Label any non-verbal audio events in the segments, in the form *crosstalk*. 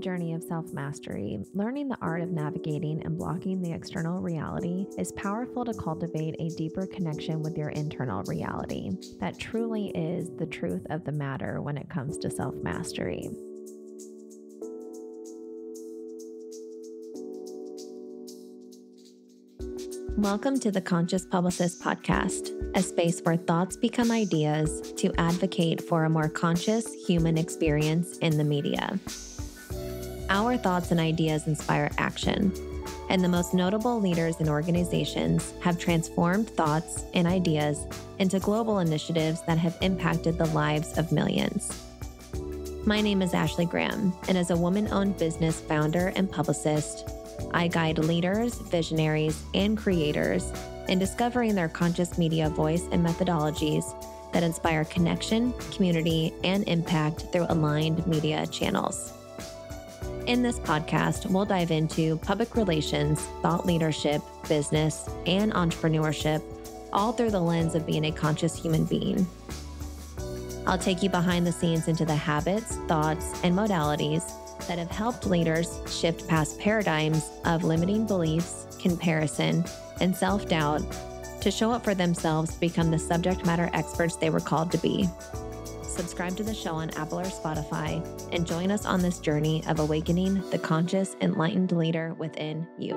journey of self mastery, learning the art of navigating and blocking the external reality is powerful to cultivate a deeper connection with your internal reality. That truly is the truth of the matter when it comes to self mastery. Welcome to the Conscious Publicist Podcast, a space where thoughts become ideas to advocate for a more conscious human experience in the media. Our thoughts and ideas inspire action, and the most notable leaders and organizations have transformed thoughts and ideas into global initiatives that have impacted the lives of millions. My name is Ashley Graham, and as a woman owned business founder and publicist, I guide leaders, visionaries, and creators in discovering their conscious media voice and methodologies that inspire connection, community, and impact through aligned media channels. In this podcast, we'll dive into public relations, thought leadership, business, and entrepreneurship, all through the lens of being a conscious human being. I'll take you behind the scenes into the habits, thoughts, and modalities that have helped leaders shift past paradigms of limiting beliefs, comparison, and self doubt to show up for themselves become the subject matter experts they were called to be. Subscribe to the show on Apple or Spotify and join us on this journey of awakening the conscious, enlightened leader within you.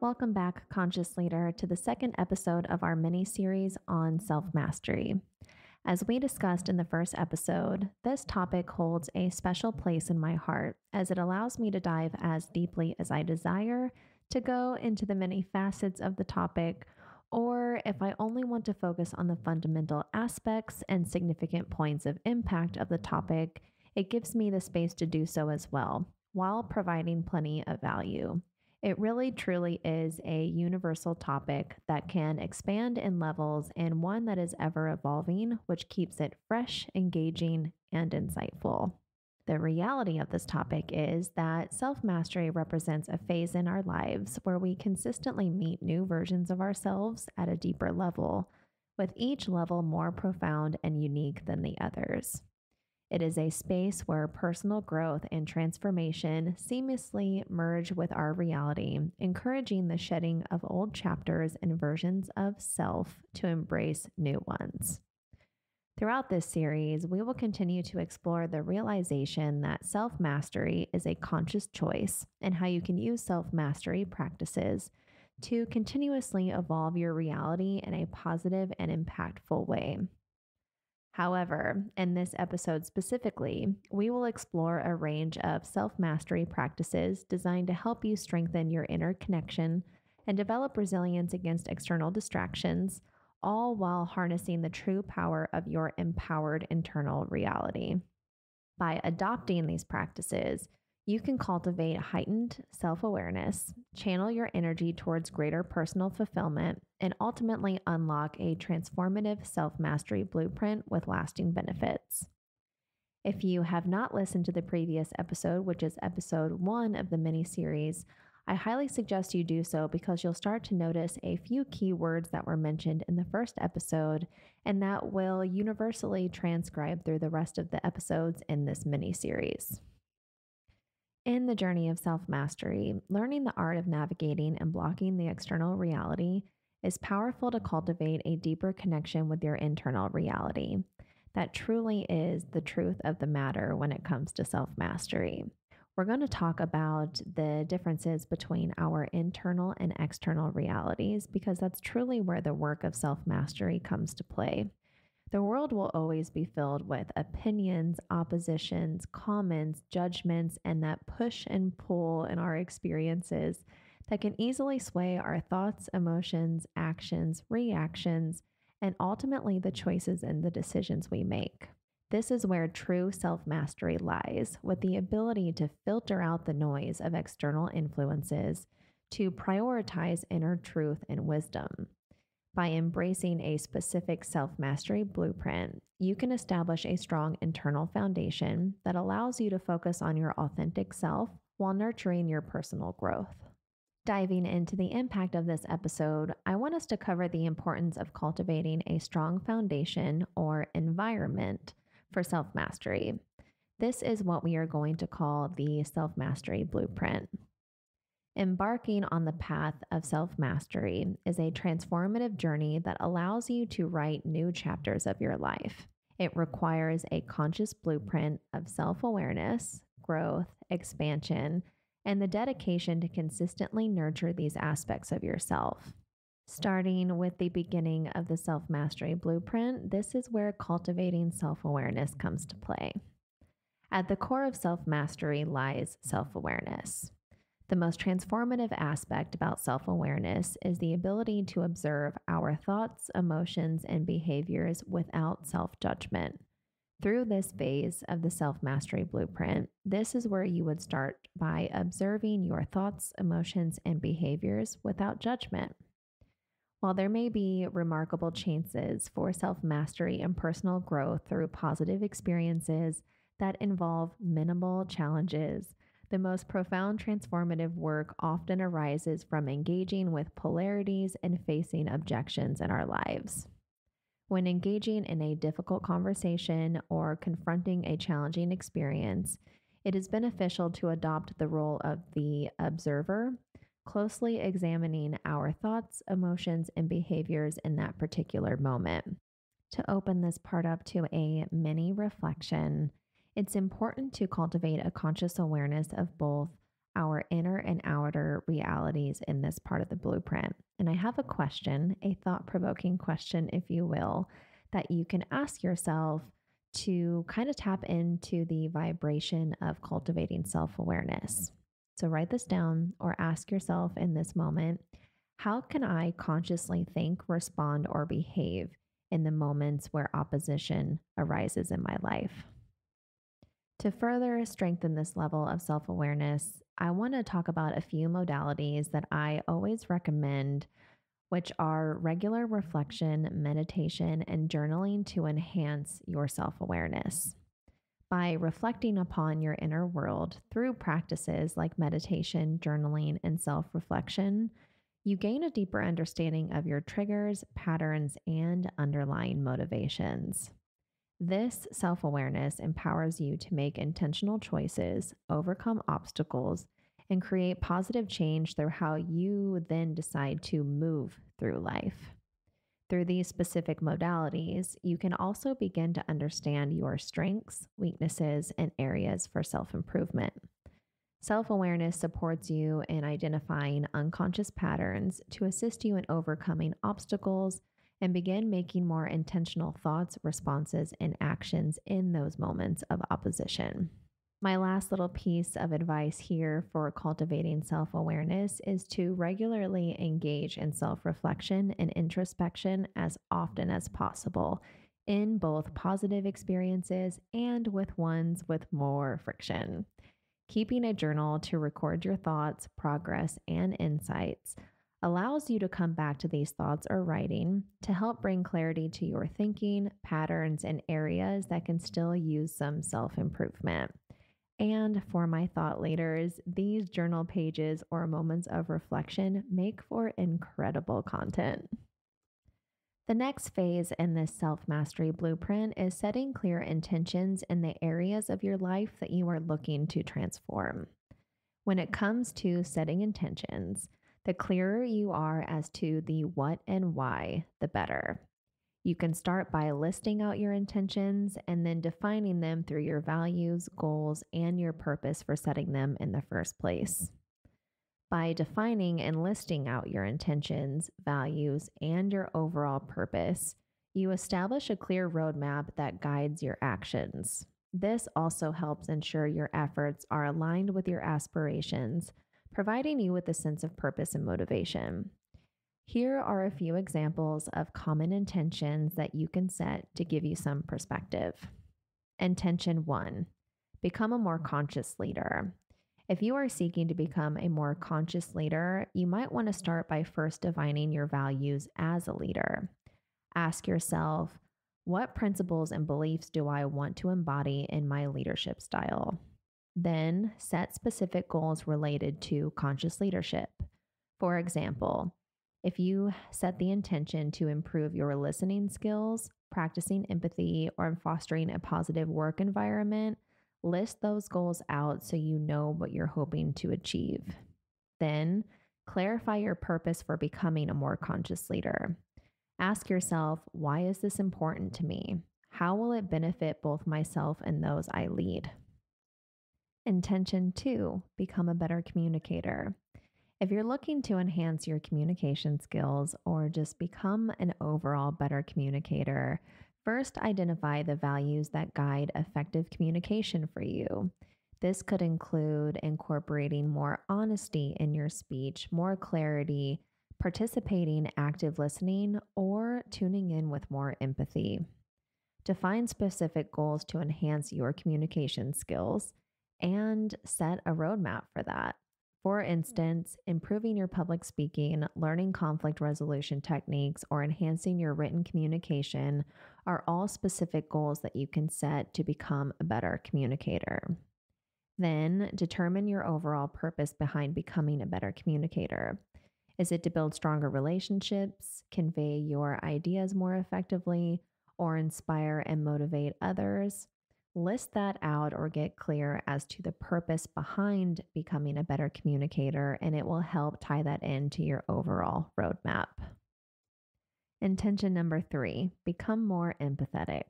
Welcome back, Conscious Leader, to the second episode of our mini series on self mastery. As we discussed in the first episode, this topic holds a special place in my heart as it allows me to dive as deeply as I desire to go into the many facets of the topic, or if I only want to focus on the fundamental aspects and significant points of impact of the topic, it gives me the space to do so as well, while providing plenty of value. It really truly is a universal topic that can expand in levels and one that is ever evolving, which keeps it fresh, engaging, and insightful. The reality of this topic is that self mastery represents a phase in our lives where we consistently meet new versions of ourselves at a deeper level, with each level more profound and unique than the others. It is a space where personal growth and transformation seamlessly merge with our reality, encouraging the shedding of old chapters and versions of self to embrace new ones. Throughout this series, we will continue to explore the realization that self mastery is a conscious choice and how you can use self mastery practices to continuously evolve your reality in a positive and impactful way. However, in this episode specifically, we will explore a range of self mastery practices designed to help you strengthen your inner connection and develop resilience against external distractions, all while harnessing the true power of your empowered internal reality. By adopting these practices, you can cultivate heightened self awareness, channel your energy towards greater personal fulfillment, and ultimately unlock a transformative self mastery blueprint with lasting benefits. If you have not listened to the previous episode, which is episode one of the mini series, I highly suggest you do so because you'll start to notice a few key words that were mentioned in the first episode and that will universally transcribe through the rest of the episodes in this mini series. In the journey of self mastery, learning the art of navigating and blocking the external reality is powerful to cultivate a deeper connection with your internal reality. That truly is the truth of the matter when it comes to self mastery. We're going to talk about the differences between our internal and external realities because that's truly where the work of self mastery comes to play. The world will always be filled with opinions, oppositions, comments, judgments, and that push and pull in our experiences that can easily sway our thoughts, emotions, actions, reactions, and ultimately the choices and the decisions we make. This is where true self mastery lies, with the ability to filter out the noise of external influences to prioritize inner truth and wisdom. By embracing a specific self mastery blueprint, you can establish a strong internal foundation that allows you to focus on your authentic self while nurturing your personal growth. Diving into the impact of this episode, I want us to cover the importance of cultivating a strong foundation or environment for self mastery. This is what we are going to call the self mastery blueprint. Embarking on the path of self mastery is a transformative journey that allows you to write new chapters of your life. It requires a conscious blueprint of self awareness, growth, expansion, and the dedication to consistently nurture these aspects of yourself. Starting with the beginning of the self mastery blueprint, this is where cultivating self awareness comes to play. At the core of self mastery lies self awareness. The most transformative aspect about self awareness is the ability to observe our thoughts, emotions, and behaviors without self judgment. Through this phase of the self mastery blueprint, this is where you would start by observing your thoughts, emotions, and behaviors without judgment. While there may be remarkable chances for self mastery and personal growth through positive experiences that involve minimal challenges, the most profound transformative work often arises from engaging with polarities and facing objections in our lives. When engaging in a difficult conversation or confronting a challenging experience, it is beneficial to adopt the role of the observer, closely examining our thoughts, emotions, and behaviors in that particular moment. To open this part up to a mini reflection, it's important to cultivate a conscious awareness of both our inner and outer realities in this part of the blueprint. And I have a question, a thought provoking question, if you will, that you can ask yourself to kind of tap into the vibration of cultivating self awareness. So write this down or ask yourself in this moment how can I consciously think, respond, or behave in the moments where opposition arises in my life? To further strengthen this level of self awareness, I want to talk about a few modalities that I always recommend, which are regular reflection, meditation, and journaling to enhance your self awareness. By reflecting upon your inner world through practices like meditation, journaling, and self reflection, you gain a deeper understanding of your triggers, patterns, and underlying motivations. This self awareness empowers you to make intentional choices, overcome obstacles, and create positive change through how you then decide to move through life. Through these specific modalities, you can also begin to understand your strengths, weaknesses, and areas for self improvement. Self awareness supports you in identifying unconscious patterns to assist you in overcoming obstacles and begin making more intentional thoughts, responses, and actions in those moments of opposition. My last little piece of advice here for cultivating self awareness is to regularly engage in self reflection and introspection as often as possible in both positive experiences and with ones with more friction. Keeping a journal to record your thoughts, progress, and insights allows you to come back to these thoughts or writing to help bring clarity to your thinking, patterns, and areas that can still use some self improvement. And for my thought leaders, these journal pages or moments of reflection make for incredible content. The next phase in this self mastery blueprint is setting clear intentions in the areas of your life that you are looking to transform. When it comes to setting intentions, the clearer you are as to the what and why, the better. You can start by listing out your intentions and then defining them through your values, goals, and your purpose for setting them in the first place. By defining and listing out your intentions, values, and your overall purpose, you establish a clear roadmap that guides your actions. This also helps ensure your efforts are aligned with your aspirations providing you with a sense of purpose and motivation. Here are a few examples of common intentions that you can set to give you some perspective. Intention one become a more conscious leader. If you are seeking to become a more conscious leader, you might want to start by first defining your values as a leader. Ask yourself, what principles and beliefs do I want to embody in my leadership style? Then set specific goals related to conscious leadership. For example, if you set the intention to improve your listening skills, practicing empathy, or fostering a positive work environment, list those goals out so you know what you're hoping to achieve. Then, clarify your purpose for becoming a more conscious leader. Ask yourself, why is this important to me? How will it benefit both myself and those I lead? Intention two, become a better communicator. If you're looking to enhance your communication skills or just become an overall better communicator, first identify the values that guide effective communication for you. This could include incorporating more honesty in your speech, more clarity, participating active listening, or tuning in with more empathy. Define specific goals to enhance your communication skills and set a roadmap for that. For instance, improving your public speaking, learning conflict resolution techniques, or enhancing your written communication are all specific goals that you can set to become a better communicator. Then determine your overall purpose behind becoming a better communicator. Is it to build stronger relationships, convey your ideas more effectively, or inspire and motivate others? List that out or get clear as to the purpose behind becoming a better communicator, and it will help tie that into your overall roadmap. Intention number three become more empathetic.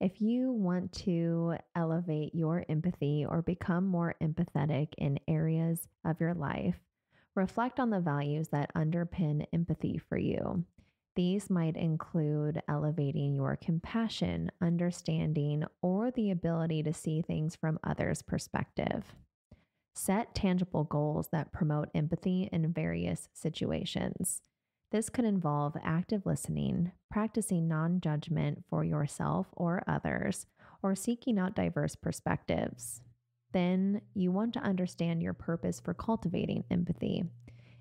If you want to elevate your empathy or become more empathetic in areas of your life, reflect on the values that underpin empathy for you. These might include elevating your compassion, understanding, or the ability to see things from others' perspective. Set tangible goals that promote empathy in various situations. This could involve active listening, practicing non judgment for yourself or others, or seeking out diverse perspectives. Then you want to understand your purpose for cultivating empathy.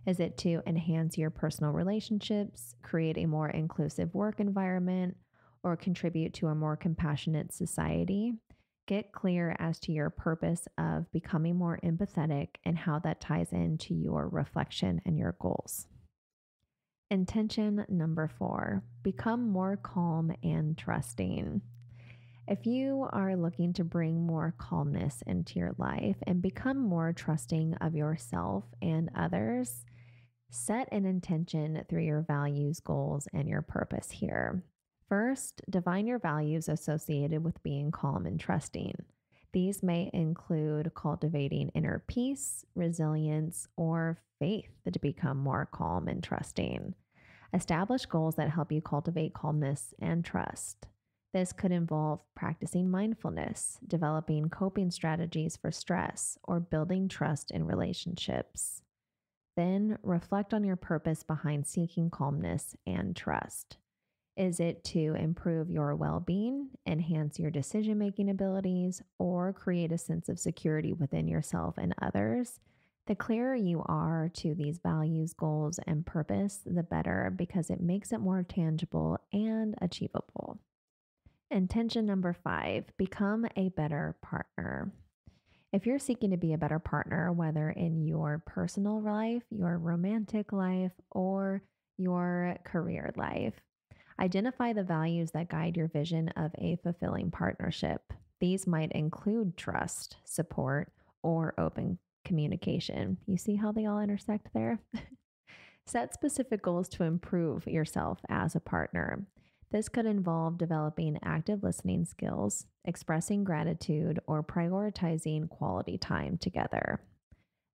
Is it to enhance your personal relationships, create a more inclusive work environment, or contribute to a more compassionate society? Get clear as to your purpose of becoming more empathetic and how that ties into your reflection and your goals. Intention number four become more calm and trusting. If you are looking to bring more calmness into your life and become more trusting of yourself and others, Set an intention through your values, goals, and your purpose here. First, define your values associated with being calm and trusting. These may include cultivating inner peace, resilience, or faith to become more calm and trusting. Establish goals that help you cultivate calmness and trust. This could involve practicing mindfulness, developing coping strategies for stress, or building trust in relationships. Then reflect on your purpose behind seeking calmness and trust. Is it to improve your well being, enhance your decision making abilities, or create a sense of security within yourself and others? The clearer you are to these values, goals, and purpose, the better because it makes it more tangible and achievable. Intention number five become a better partner. If you're seeking to be a better partner, whether in your personal life, your romantic life, or your career life, identify the values that guide your vision of a fulfilling partnership. These might include trust, support, or open communication. You see how they all intersect there? *laughs* Set specific goals to improve yourself as a partner. This could involve developing active listening skills, expressing gratitude, or prioritizing quality time together.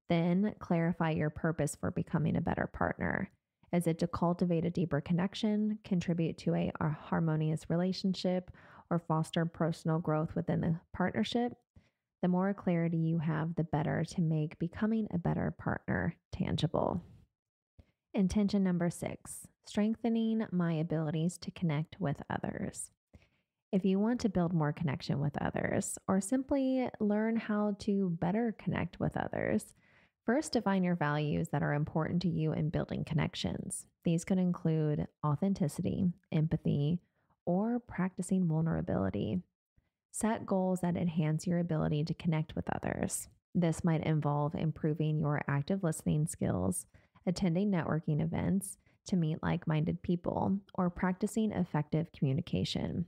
Then clarify your purpose for becoming a better partner. Is it to cultivate a deeper connection, contribute to a, harmonious relationship, or foster personal growth within the partnership? The more clarity you have, the better to make becoming a better partner tangible. Intention number six strengthening my abilities to connect with others. If you want to build more connection with others or simply learn how to better connect with others, first define your values that are important to you in building connections. These could include authenticity, empathy, or practicing vulnerability. Set goals that enhance your ability to connect with others. This might involve improving your active listening skills attending networking events to meet like minded people, or practicing effective communication.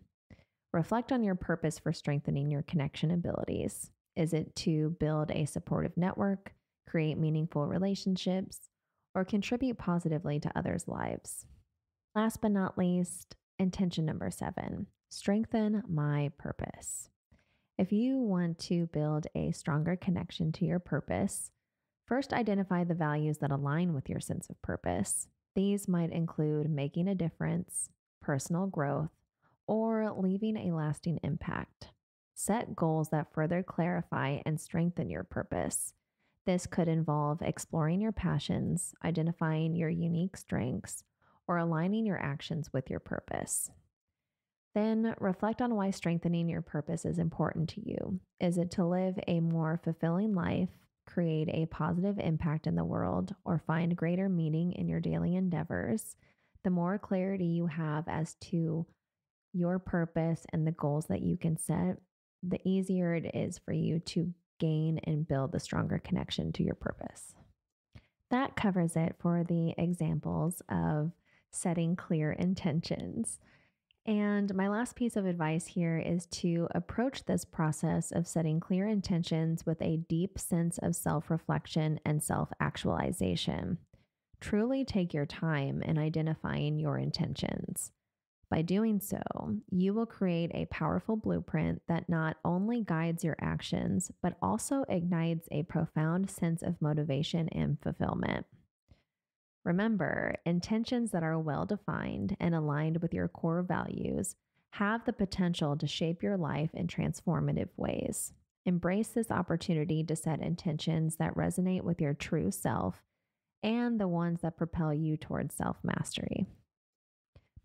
Reflect on your purpose for strengthening your connection abilities. Is it to build a supportive network, create meaningful relationships, or contribute positively to others' lives? Last but not least, intention number seven strengthen my purpose. If you want to build a stronger connection to your purpose, first identify the values that align with your sense of purpose. These might include making a difference, personal growth, or leaving a lasting impact. Set goals that further clarify and strengthen your purpose. This could involve exploring your passions, identifying your unique strengths, or aligning your actions with your purpose. Then reflect on why strengthening your purpose is important to you. Is it to live a more fulfilling life, create a positive impact in the world, or find greater meaning in your daily endeavors? The more clarity you have as to your purpose and the goals that you can set, the easier it is for you to gain and build the stronger connection to your purpose. That covers it for the examples of setting clear intentions. And my last piece of advice here is to approach this process of setting clear intentions with a deep sense of self reflection and self actualization. Truly take your time in identifying your intentions. By doing so, you will create a powerful blueprint that not only guides your actions, but also ignites a profound sense of motivation and fulfillment. Remember, intentions that are well defined and aligned with your core values have the potential to shape your life in transformative ways. Embrace this opportunity to set intentions that resonate with your true self and the ones that propel you towards self mastery.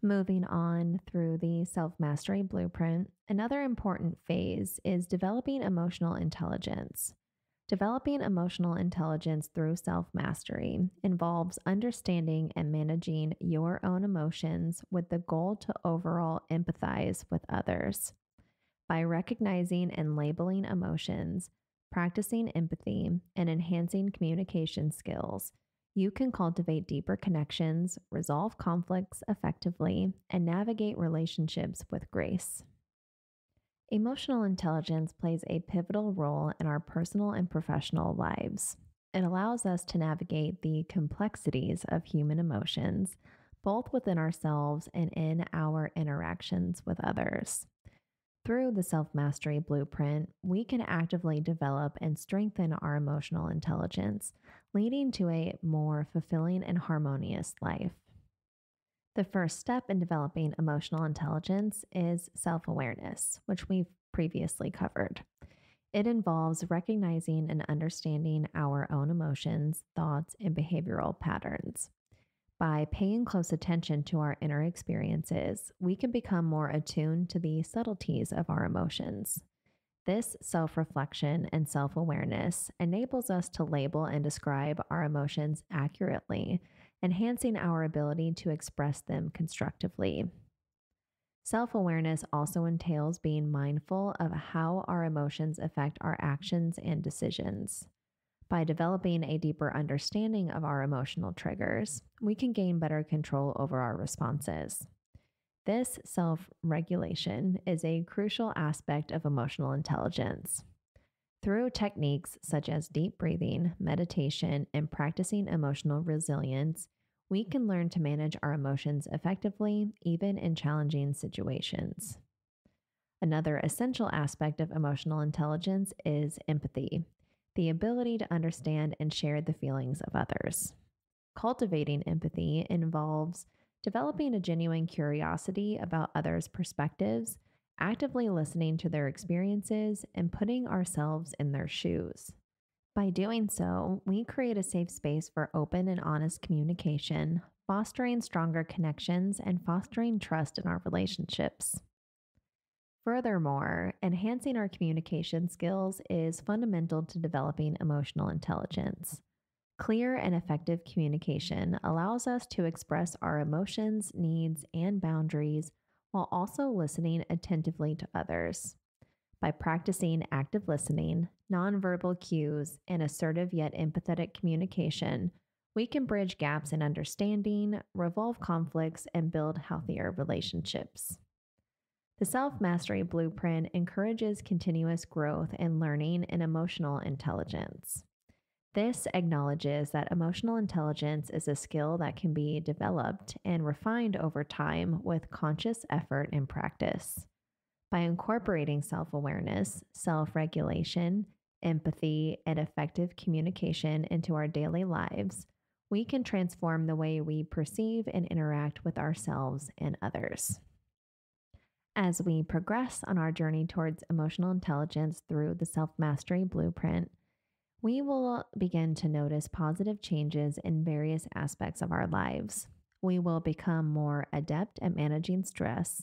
Moving on through the self mastery blueprint, another important phase is developing emotional intelligence. Developing emotional intelligence through self mastery involves understanding and managing your own emotions with the goal to overall empathize with others. By recognizing and labeling emotions, practicing empathy, and enhancing communication skills, you can cultivate deeper connections, resolve conflicts effectively, and navigate relationships with grace. Emotional intelligence plays a pivotal role in our personal and professional lives. It allows us to navigate the complexities of human emotions, both within ourselves and in our interactions with others. Through the self mastery blueprint, we can actively develop and strengthen our emotional intelligence, leading to a more fulfilling and harmonious life. The first step in developing emotional intelligence is self awareness, which we've previously covered. It involves recognizing and understanding our own emotions, thoughts, and behavioral patterns. By paying close attention to our inner experiences, we can become more attuned to the subtleties of our emotions. This self reflection and self awareness enables us to label and describe our emotions accurately enhancing our ability to express them constructively. Self awareness also entails being mindful of how our emotions affect our actions and decisions. By developing a deeper understanding of our emotional triggers, we can gain better control over our responses. This self regulation is a crucial aspect of emotional intelligence. Through techniques such as deep breathing, meditation, and practicing emotional resilience, we can learn to manage our emotions effectively, even in challenging situations. Another essential aspect of emotional intelligence is empathy, the ability to understand and share the feelings of others. Cultivating empathy involves developing a genuine curiosity about others' perspectives actively listening to their experiences and putting ourselves in their shoes. By doing so, we create a safe space for open and honest communication, fostering stronger connections and fostering trust in our relationships. Furthermore, enhancing our communication skills is fundamental to developing emotional intelligence. Clear and effective communication allows us to express our emotions, needs, and boundaries while also listening attentively to others. By practicing active listening, nonverbal cues, and assertive yet empathetic communication, we can bridge gaps in understanding, revolve conflicts, and build healthier relationships. The Self Mastery Blueprint encourages continuous growth and learning in emotional intelligence. This acknowledges that emotional intelligence is a skill that can be developed and refined over time with conscious effort and practice. By incorporating self awareness, self regulation, empathy, and effective communication into our daily lives, we can transform the way we perceive and interact with ourselves and others. As we progress on our journey towards emotional intelligence through the self mastery blueprint, we will begin to notice positive changes in various aspects of our lives. We will become more adept at managing stress,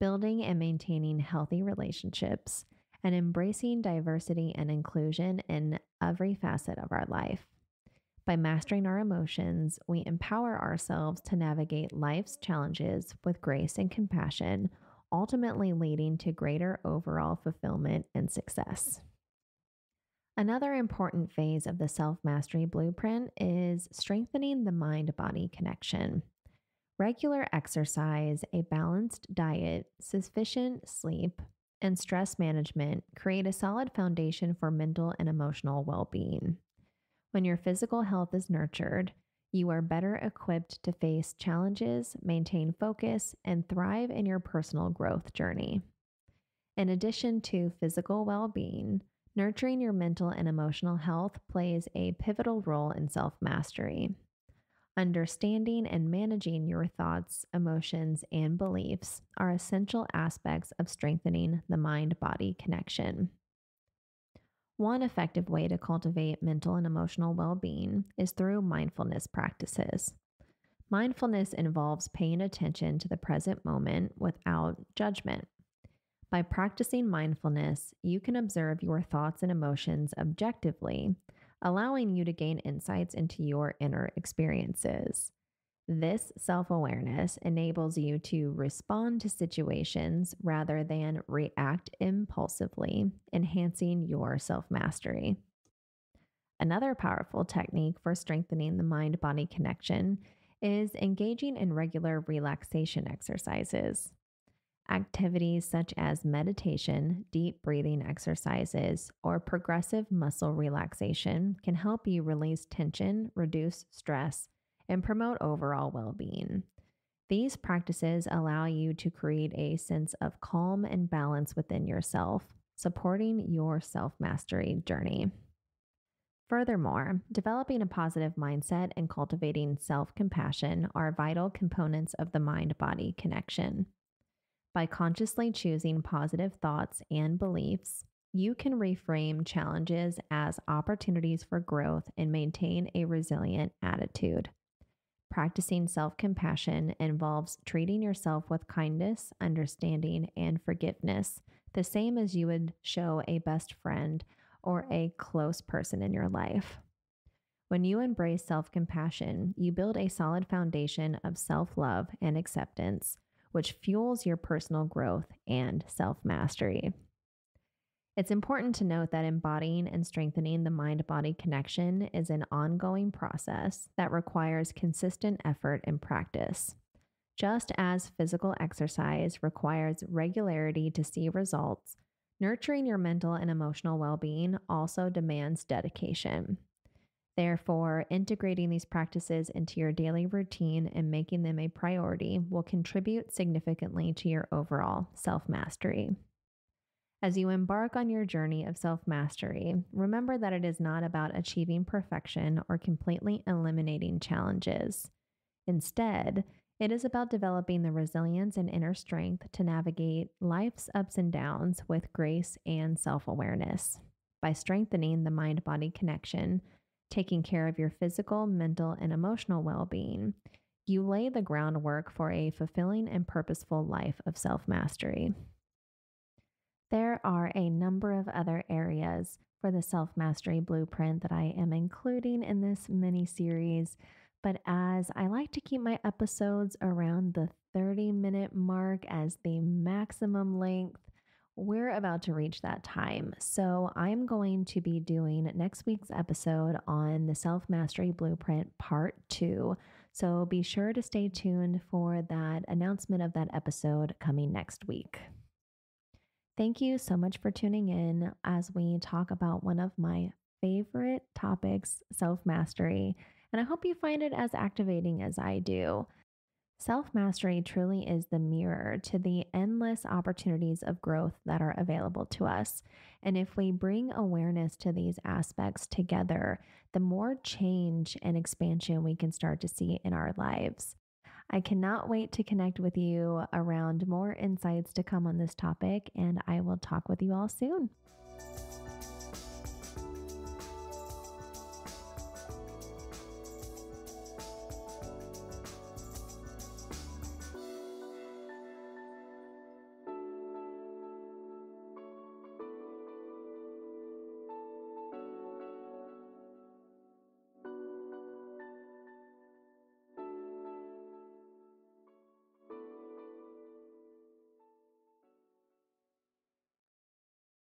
building and maintaining healthy relationships, and embracing diversity and inclusion in every facet of our life. By mastering our emotions, we empower ourselves to navigate life's challenges with grace and compassion ultimately leading to greater overall fulfillment and success. Another important phase of the self mastery blueprint is strengthening the mind body connection. Regular exercise, a balanced diet, sufficient sleep, and stress management create a solid foundation for mental and emotional well being. When your physical health is nurtured, you are better equipped to face challenges, maintain focus, and thrive in your personal growth journey. In addition to physical well being, nurturing your mental and emotional health plays a pivotal role in self mastery. Understanding and managing your thoughts, emotions, and beliefs are essential aspects of strengthening the mind body connection. One effective way to cultivate mental and emotional well being is through mindfulness practices. Mindfulness involves paying attention to the present moment without judgment. By practicing mindfulness, you can observe your thoughts and emotions objectively, allowing you to gain insights into your inner experiences. This self awareness enables you to respond to situations rather than react impulsively, enhancing your self mastery. Another powerful technique for strengthening the mind body connection is engaging in regular relaxation exercises. Activities such as meditation, deep breathing exercises, or progressive muscle relaxation can help you release tension, reduce stress, and promote overall well being. These practices allow you to create a sense of calm and balance within yourself, supporting your self mastery journey. Furthermore, developing a positive mindset and cultivating self compassion are vital components of the mind body connection. By consciously choosing positive thoughts and beliefs, you can reframe challenges as opportunities for growth and maintain a resilient attitude. Practicing self compassion involves treating yourself with kindness, understanding, and forgiveness, the same as you would show a best friend or a close person in your life. When you embrace self compassion, you build a solid foundation of self love and acceptance, which fuels your personal growth and self mastery. It's important to note that embodying and strengthening the mind body connection is an ongoing process that requires consistent effort and practice. Just as physical exercise requires regularity to see results, nurturing your mental and emotional well being also demands dedication. Therefore, integrating these practices into your daily routine and making them a priority will contribute significantly to your overall self mastery. As you embark on your journey of self mastery, remember that it is not about achieving perfection or completely eliminating challenges. Instead, it is about developing the resilience and inner strength to navigate life's ups and downs with grace and self awareness. By strengthening the mind body connection, taking care of your physical, mental, and emotional well being, you lay the groundwork for a fulfilling and purposeful life of self mastery. There are a number of other areas for the self mastery blueprint that I am including in this mini series. But as I like to keep my episodes around the 30 minute mark as the maximum length, we're about to reach that time. So, I'm going to be doing next week's episode on the Self Mastery Blueprint Part 2. So, be sure to stay tuned for that announcement of that episode coming next week. Thank you so much for tuning in as we talk about one of my favorite topics self mastery. And I hope you find it as activating as I do. Self mastery truly is the mirror to the endless opportunities of growth that are available to us. And if we bring awareness to these aspects together, the more change and expansion we can start to see in our lives. I cannot wait to connect with you around more insights to come on this topic, and I will talk with you all soon.